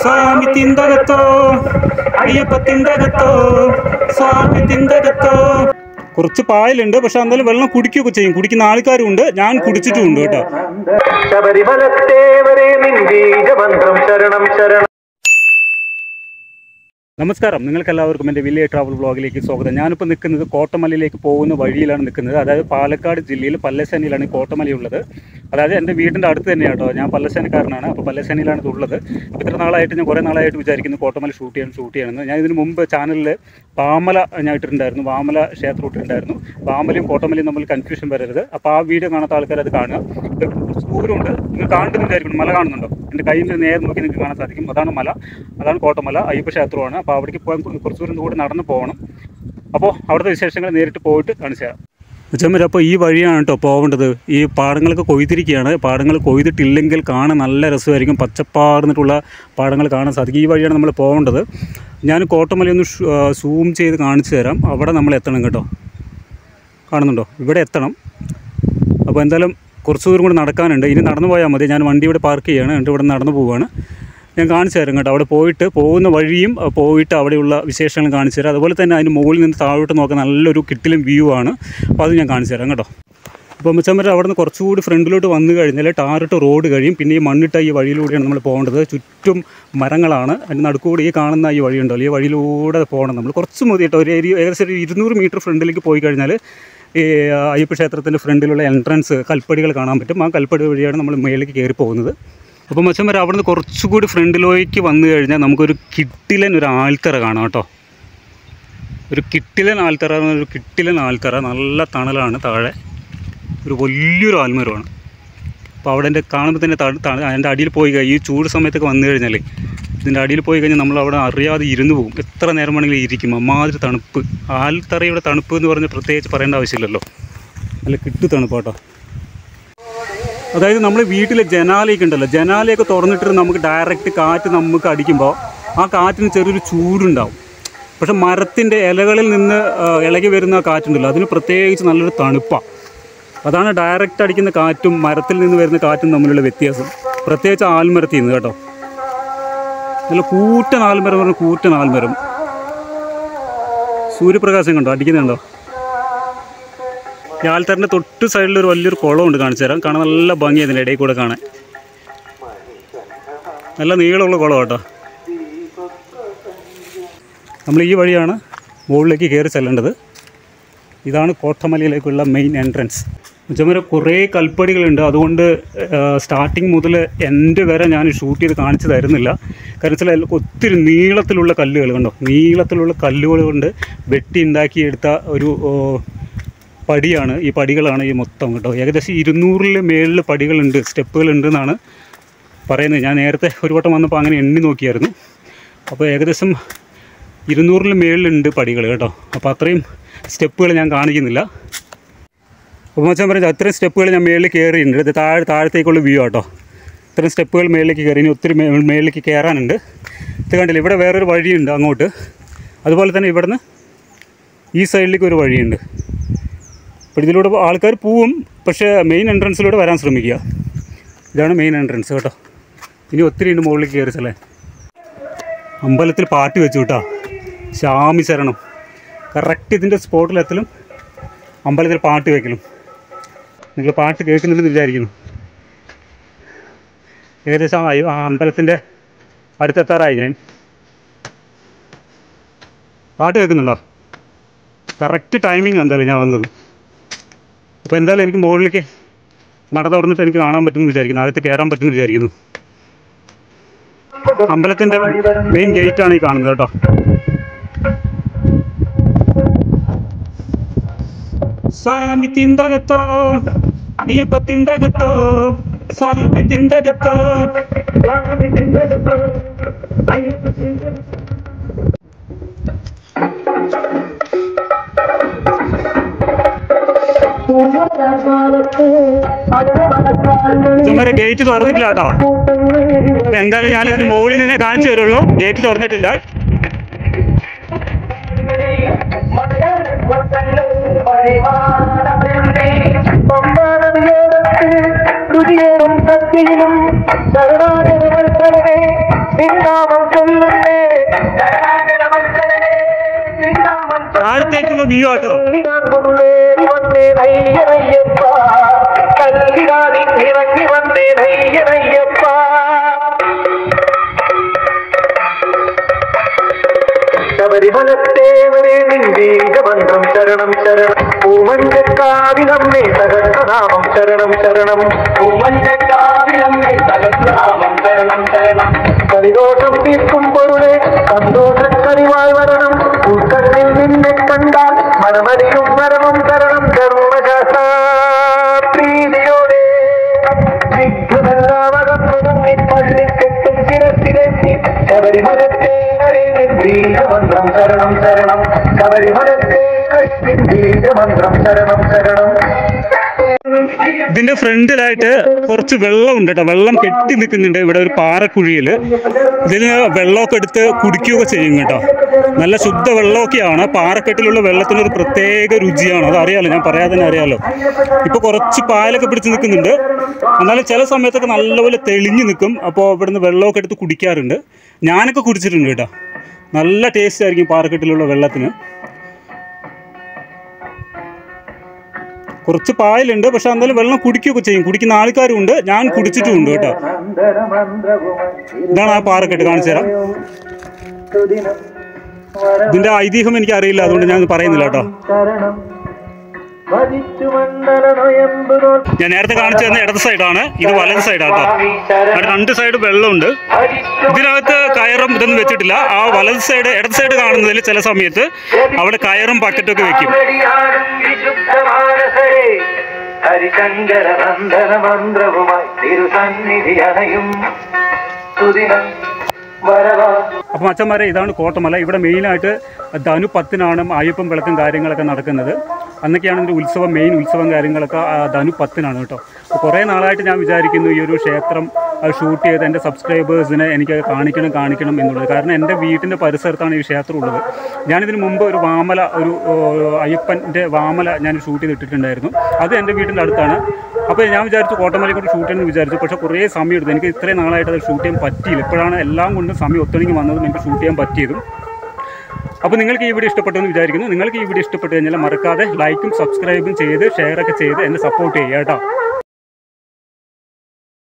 സ്വാമി തിന്തകത്തോ അയ്യപ്പ തിന്തകത്തോ സ്വാമി തിന്തകത്തോ. കുറച്ച് പായലുണ്ട് പക്ഷെ എന്തായാലും വെള്ളം കുടിക്കുകയൊക്കെ ചെയ്യും. കുടിക്കുന്ന ആൾക്കാരും ഉണ്ട് ഞാൻ കുടിച്ചിട്ടുമുണ്ട് കേട്ടോ. നമസ്കാരം. നിങ്ങൾക്ക് എല്ലാവർക്കും എന്റെ വില്ലേജ് ട്രാവൽ ബ്ലോഗിലേക്ക് സ്വാഗതം. ഞാനിപ്പോൾ നിൽക്കുന്നത് കോട്ടമലയിലേക്ക് പോകുന്ന വഴിയിലാണ് നിൽക്കുന്നത്. അതായത് പാലക്കാട് ജില്ലയിൽ പല്ലശ്ശേനിയിലാണ് ഈ കോട്ടമലയുള്ളത്. അതായത് എന്റെ വീടിന്റെ അടുത്ത് തന്നെയാണ് കേട്ടോ. ഞാൻ പല്ലശ്ശേനിക്കാരനാണ്. അപ്പോൾ പല്ലശ്ശേനിയിലാണ് ഉള്ളത്. അപ്പോൾ ഇത്ര നാളായിട്ട് ഞാൻ കുറേ നാളായിട്ട് വിചാരിക്കുന്നു കോട്ടമല ഷൂട്ട് ചെയ്യണം ഷൂട്ട് ചെയ്യണമെന്ന് ഞാൻ ഇതിന് മുമ്പ് ചാനലിൽ പാമല ഞാൻ ഇട്ടിട്ടുണ്ടായിരുന്നു. പാമല ക്ഷേത്രം ഇട്ടിട്ടുണ്ടായിരുന്നു. പാമലയും കോട്ടമലയും തമ്മിൽ കൺഫ്യൂഷൻ വരരുത്. അപ്പോൾ ആ വീഡിയോ കാണാത്ത ആൾക്കാർ അത് കാണുക. കുറച്ച് ദൂരമുണ്ട്. നിങ്ങൾ കാണുന്നുണ്ടായിരിക്കും മല കാണുന്നുണ്ടോ? എന്റെ കയ്യിൽ നേരെ നോക്കി നിങ്ങൾക്ക് കാണാൻ സാധിക്കും. അതാണ് മല. അതാണ് കോട്ടമല. അയ്യപ്പ ക്ഷേത്രമാണ്. അപ്പോൾ അവിടേക്ക് പോകാൻ കുറച്ച് ദൂരം കൂടി നടന്ന് പോകണം. അപ്പോൾ അവിടുത്തെ വിശേഷങ്ങൾ നേരിട്ട് പോയിട്ട് കാണിച്ചു തരാം. ഉച്ചമ്മര് അപ്പോൾ ഈ വഴിയാണ് കേട്ടോ പോകേണ്ടത് ഈ പാടങ്ങളൊക്കെ കൊയ്തിരിക്കുകയാണ് പാടങ്ങൾ കൊയ്തിട്ടില്ലെങ്കിൽ കാണാൻ നല്ല രസമായിരിക്കും. പച്ചപ്പാർന്നിട്ടുള്ള പാടങ്ങൾ കാണാൻ സാധിക്കും. ഈ വഴിയാണ് നമ്മൾ പോകേണ്ടത് ഞാൻ കോട്ടമലയൊന്ന് സൂം ചെയ്ത് കാണിച്ചു തരാം. അവിടെ നമ്മൾ എത്തണം കേട്ടോ. കാണുന്നുണ്ടോ? ഇവിടെ എത്തണം. അപ്പോൾ എന്തായാലും കുറച്ച് ദൂരം കൂടി നടക്കാനുണ്ട്. ഇനി നടന്നു പോയാൽ മതി. ഞാൻ വണ്ടി ഇവിടെ പാർക്ക് ചെയ്യാണ്. എന്നിട്ട് ഇവിടെ നടന്നു പോവുകയാണ് ഞാൻ കാണിച്ചു തരാം കേട്ടോ. അവിടെ പോയിട്ട് പോകുന്ന വഴിയും പോയിട്ട് അവിടെയുള്ള വിശേഷങ്ങൾ കാണിച്ചു തരാം. അതുപോലെ തന്നെ അതിന് മുകളിൽ നിന്ന് താഴോട്ട് നോക്കാൻ നല്ലൊരു കിട്ടിലും വ്യൂ ആണ്. അപ്പോൾ അത് ഞാൻ കാണിച്ചു തരാം കേട്ടോ. അപ്പോൾ മുച്ചമ്മര അവിടെ നിന്ന് കുറച്ചുകൂടി ഫ്രണ്ടിലോട്ട് വന്നു കഴിഞ്ഞാൽ ടാറിട്ട് റോഡ് കഴിയും. പിന്നെ ഈ മണ്ണിട്ട ഈ വഴിയിലൂടെയാണ് നമ്മൾ പോകേണ്ടത്. ചുറ്റും മരങ്ങളാണ്. അതിന്റെ നടുക്കൂടെ ഈ കാണുന്ന ഈ വഴിയുണ്ടല്ലോ. ഈ വഴിയിലൂടെ പോകണം നമ്മൾ. കുറച്ച് മതി കേട്ടോ. ഒരു ഏകദേശം ഒരു ഇരുന്നൂറ് മീറ്റർ ഫ്രണ്ടിലേക്ക് പോയി കഴിഞ്ഞാൽ ഈ അയ്യപ്പ ക്ഷേത്രത്തിന്റെ ഫ്രണ്ടിലുള്ള എൻട്രൻസ് കൽപ്പടികൾ കാണാൻ പറ്റും. ആ കൽപ്പടി വഴിയാണ് നമ്മൾ മേലേക്ക് കയറി പോകുന്നത് അപ്പോൾ മച്ചം വരെ അവിടെ നിന്ന് കുറച്ചുകൂടി ഫ്രണ്ടിലേക്ക് വന്നു കഴിഞ്ഞാൽ നമുക്കൊരു കിട്ടിലൻ ഒരു ആൽത്തറ കാണാം കേട്ടോ. ഒരു കിട്ടിലൻ ആൽത്തറ ഒരു കിട്ടിലൻ ആൽത്തറ നല്ല തണലാണ് താഴെ. ഒരു വലിയൊരു ആൽമരമാണ് അപ്പോൾ അവിടെ എന്റെ കാണുമ്പോൾ തന്നെ തണു അതിന്റെ അടിയിൽ പോയി കഴിഞ്ഞാൽ ഈ ചൂട് സമയത്തൊക്കെ വന്നു കഴിഞ്ഞാൽ ഇതിന്റെ അടിയിൽ പോയി കഴിഞ്ഞാൽ നമ്മൾ അവിടെ അറിയാതെ ഇരുന്ന് പോകും. എത്ര നേരം വേണമെങ്കിലും ഇരിക്കും. അമ്മാതിരി തണുപ്പ്. ആൽത്തറയുടെ തണുപ്പ് എന്ന് പറഞ്ഞ് പ്രത്യേകിച്ച് പറയേണ്ട ആവശ്യമില്ലല്ലോ. നല്ല കിട്ടു തണുപ്പാട്ടോ. അതായത് നമ്മൾ വീട്ടിലെ ജനാലയൊക്കെ ഉണ്ടല്ലോ ജനാലയൊക്കെ തുറന്നിട്ട് നമുക്ക് ഡയറക്റ്റ് കാറ്റ് നമുക്ക് അടിക്കുമ്പോൾ ആ കാറ്റിന് ചെറിയൊരു ചൂടുണ്ടാവും. പക്ഷെ മരത്തിന്റെ ഇലകളിൽ നിന്ന് ഇളകി വരുന്ന കാറ്റുണ്ടല്ലോ അതിന് പ്രത്യേകിച്ച് നല്ലൊരു തണുപ്പാണ് അതാണ് ഡയറക്റ്റ് അടിക്കുന്ന കാറ്റും മരത്തിൽ നിന്ന് വരുന്ന കാറ്റും തമ്മിലുള്ള വ്യത്യാസം. പ്രത്യേകിച്ച് ആൽമരത്തിൽ നിന്ന് കേട്ടോ. നല്ല കൂറ്റൻ ആൽമരം പറഞ്ഞാൽ കൂറ്റൻ ആൽമരം. സൂര്യപ്രകാശം കണ്ടോ? അടിക്കുന്നുണ്ടോ ഈ ആൽത്തറിന്റെ തൊട്ട് സൈഡിൽ ഒരു വലിയൊരു കുളമുണ്ട് കാണിച്ചു തരാം. കാണാൻ നല്ല ഭംഗി അതിന്റെ ഇടയിൽ കൂടെ കാണാൻ. നല്ല നീളമുള്ള കുളം കേട്ടോ. നമ്മൾ ഈ വഴിയാണ് മുകളിലേക്ക് കയറി ചെല്ലേണ്ടത്. ഇതാണ് കോട്ടമലയിലേക്കുള്ള മെയിൻ എൻട്രൻസ് ഉച്ചമര കുറേ കൽപ്പടികളുണ്ട്. അതുകൊണ്ട് സ്റ്റാർട്ടിങ് മുതൽ എന്റെ വരെ ഞാൻ ഷൂട്ട് ചെയ്ത് കാണിച്ചു തരുന്നില്ല. കാരണം വെച്ചാൽ ഒത്തിരി നീളത്തിലുള്ള കല്ലുകൾ കണ്ടോ? നീളത്തിലുള്ള കല്ലുകൾ കൊണ്ട് വെട്ടി ഉണ്ടാക്കിയെടുത്ത ഒരു പടിയാണ് ഈ പടികളാണ് ഈ മൊത്തം കേട്ടോ. ഏകദേശം ഇരുന്നൂറിൽ മേളിൽ പടികളുണ്ട് സ്റ്റെപ്പുകളുണ്ട് എന്നാണ് പറയുന്നത്. ഞാൻ നേരത്തെ ഒരു വട്ടം വന്നപ്പോൾ അങ്ങനെ എണ്ണി നോക്കിയായിരുന്നു. അപ്പോൾ ഏകദേശം ഇരുന്നൂറിൽ മേളിലുണ്ട് പടികൾ കേട്ടോ. അപ്പോൾ അത്രയും സ്റ്റെപ്പുകൾ ഞാൻ കാണിക്കുന്നില്ല. അപ്പോൾ മച്ചാൻ പറഞ്ഞാൽ അത്രയും സ്റ്റെപ്പുകൾ ഞാൻ മേളിൽ കയറിയിട്ടുണ്ട് ഇത് താഴെ താഴത്തേക്കുള്ള വ്യൂ ആട്ടോ. ഇത്രയും സ്റ്റെപ്പുകൾ മേളിലേക്ക് കയറി. ഇനി ഒത്തിരി മേളിലേക്ക് കയറാനുണ്ട് ഇത് കണ്ടില്ല ഇവിടെ വേറൊരു വഴിയുണ്ട് അങ്ങോട്ട്. അതുപോലെ തന്നെ ഇവിടുന്ന് ഈ സൈഡിലേക്ക് ഒരു വഴിയുണ്ട്. അപ്പോൾ ഇതിലൂടെ ആൾക്കാർ പോവും. പക്ഷേ മെയിൻ എൻട്രൻസിലൂടെ വരാൻ ശ്രമിക്കുക. ഇതാണ് മെയിൻ എൻട്രൻസ് കേട്ടോ. ഇനി ഒത്തിരി ഉണ്ട് മുകളിലേക്ക് കയറിച്ചല്ലേ? അമ്പലത്തിൽ പാട്ട് വെച്ചു കേട്ടോ. ശാമി ശരണം. കറക്റ്റ് ഇതിന്റെ സ്പോട്ടിലെത്തലും അമ്പലത്തിൽ പാട്ട് വെക്കലും. നിങ്ങൾ പാട്ട് കേൾക്കുന്നുണ്ടെന്ന് വിചാരിക്കുന്നു. ഏകദേശം ആ അമ്പലത്തിന്റെ അടുത്തെത്താറായി ഞാൻ. പാട്ട് കേൾക്കുന്നുണ്ടോ? കറക്റ്റ് ടൈമിംഗ് എന്തായാലും ഞാൻ വന്നത്. അപ്പോൾ എന്തായാലും എനിക്ക് മുകളിലേക്ക് നട തുറന്നിട്ട് എനിക്ക് കാണാൻ പറ്റുമെന്ന് വിചാരിക്കുന്നു. ആദ്യത്തെ കയറാൻ പറ്റുമെന്ന് വിചാരിക്കുന്നു. അമ്പലത്തിന്റെ മെയിൻ ഗേറ്റാണ് ഈ കാണുന്നത് കേട്ടോ. സ്വാമി തിന്തകത്തോ അയ്യപ്പ തിന്തകത്തോ സ്വാമി ഇതുവരെ ഗേറ്റ് തുറന്നിട്ടില്ല കേട്ടോ. അപ്പൊ എന്തായാലും ഞാൻ മുകളിൽ നിന്നെ കാണിച്ചു തരുള്ളൂ. ഗേറ്റ് തുറന്നിട്ടില്ല. രുചിയേറും സത്യയിലും ശരണാഗതമേ നിന്നാമം ചൊല്ലുന്നേ ശരണാഗതമംഗളേ നിന്നാമം താഴത്തേക്കുള്ള വ്യൂ ആട്ടോ. ஐயனையப்பா கல்கிறாரி இறங்கி வந்தேன் ஐயனையப்பா. சபரிமலத்தேவரே நின்றீக மன்றம் சரணம் சரணம். பூமஞ்ச காவிலம் மே சகஸ்ரநாமம் சரணம் சரணம். பூமஞ்ச காவிலம் மே சகஸ்ரநாமம் சரணம் சரணம். பரிதோஷம் தீர்க்கும் பொருளே சந்தோஷம் ശബരിമലത്തെ ബീജമന്ത്രം ശരണം ശരണം. ശബരിമലത്തെ കഷ്ടിൻ ബീജമന്ത്രം ശരണം ശരണം. ഇതിന്റെ ഫ്രണ്ടിലായിട്ട് കുറച്ച് വെള്ളം ഉണ്ട് കേട്ടോ. വെള്ളം കെട്ടി നിൽക്കുന്നുണ്ട് ഇവിടെ ഒരു പാറക്കുഴിയിൽ ഇതിന് വെള്ളമൊക്കെ എടുത്ത് കുടിക്കുകയൊക്കെ ചെയ്യും കേട്ടോ. നല്ല ശുദ്ധ വെള്ളമൊക്കെയാണ്. പാറക്കെട്ടിലുള്ള വെള്ളത്തിനൊരു പ്രത്യേക രുചിയാണ്. അത് അറിയാലോ ഞാൻ പറയാതെ തന്നെ അറിയാലോ. ഇപ്പോൾ കുറച്ച് പാലൊക്കെ പിടിച്ച് നിൽക്കുന്നുണ്ട്. എന്നാലും ചില സമയത്തൊക്കെ നല്ലപോലെ തെളിഞ്ഞു നിൽക്കും. അപ്പോൾ ഇവിടുന്ന് വെള്ളമൊക്കെ എടുത്ത് കുടിക്കാറുണ്ട്. ഞാനൊക്കെ കുടിച്ചിട്ടുണ്ട് കേട്ടോ. നല്ല ടേസ്റ്റ് ആയിരിക്കും പാറക്കെട്ടിലുള്ള വെള്ളത്തിന്. കുറച്ച് പായലുണ്ട് പക്ഷെ എന്തായാലും വെള്ളം കുടിക്കുകയൊക്കെ ചെയ്യും. കുടിക്കുന്ന ആൾക്കാരും ഉണ്ട് ഞാൻ കുടിച്ചിട്ടുമുണ്ട് കേട്ടോ. ഇതാണ് ആ പാറക്കെട്ട് കാണിച്ചു തരാം. ഇതിന്റെ ഐതിഹ്യം എനിക്ക് അറിയില്ല അതുകൊണ്ട് ഞാൻ പറയുന്നില്ല കേട്ടോ. ഞാൻ നേരത്തെ കാണിച്ചു തന്ന ഇടത് സൈഡാണ്. ഇത് വലത് സൈഡാണ് കേട്ടോ രണ്ട് സൈഡ് വെള്ളമുണ്ട്. ഇതിനകത്ത് കയറും ഇതൊന്നും വെച്ചിട്ടില്ല. ആ വലത് സൈഡ് ഇടത് സൈഡ് കാണുന്നതിൽ ചില സമയത്ത് അവിടെ കയറും ബക്കറ്റൊക്കെ വെക്കും. ഹരിശങ്കര നന്ദന മന്ത്രവുമായി തിരുസന്നിധി അണയും. സുദിനം വരവാ. അപ്പം അച്ഛന്മാരെ ഇതാണ് കോട്ടമല. ഇവിടെ മെയിനായിട്ട് ധനു പത്തിനാണ് അയ്യപ്പം വിളക്കും കാര്യങ്ങളൊക്കെ നടക്കുന്നത്. അന്നൊക്കെയാണ് ഇതിന്റെ ഉത്സവം മെയിൻ ഉത്സവം കാര്യങ്ങളൊക്കെ ധനു പത്തിനാണ് കേട്ടോ. അപ്പോൾ കുറേ നാളായിട്ട് ഞാൻ വിചാരിക്കുന്നു ഈ ഒരു ക്ഷേത്രം ഷൂട്ട് ചെയ്ത് എന്റെ സബ്സ്ക്രൈബേഴ്സിനെ എനിക്ക് കാണിക്കണം കാണിക്കണം എന്നുള്ളത്. കാരണം എന്റെ വീട്ടിന്റെ പരിസരത്താണ് ഈ ക്ഷേത്രം ഉള്ളത്. ഞാനിതിന് മുമ്പ് ഒരു വാമല ഒരു അയ്യപ്പന്റെ വാമല ഞാൻ ഷൂട്ട് ചെയ്തിട്ടിട്ടുണ്ടായിരുന്നു. അത് എന്റെ വീട്ടിന്റെ അടുത്താണ്. അപ്പോൾ ഞാൻ വിചാരിച്ചു കോട്ടമലയിൽ കൂടി ഷൂട്ട് ചെയ്യണമെന്ന് വിചാരിച്ചു. പക്ഷേ കുറേ സമയം എടുത്തു എനിക്ക് ഇത്രയും നാളായിട്ട് അത് ഷൂട്ട് ചെയ്യാൻ പറ്റിയില്ല. ഇപ്പോഴാണ് എല്ലാം കൊണ്ടും സമയം ഒത്തിണങ്ങി വന്നതും എനിക്ക് ഷൂട്ട് ചെയ്യാൻ പറ്റിയതും. അപ്പോൾ നിങ്ങൾക്ക് ഈ വീഡിയോ ഇഷ്ടപ്പെട്ടെന്ന് വിചാരിക്കുന്നു. നിങ്ങൾക്ക് ഈ വീഡിയോ ഇഷ്ടപ്പെട്ടു കഴിഞ്ഞാൽ മറക്കാതെ ലൈക്കും സബ്സ്ക്രൈബും ചെയ്ത് ഒക്കെ ചെയ്ത് എന്നെ സപ്പോർട്ട് ചെയ്യുക കേട്ടോ.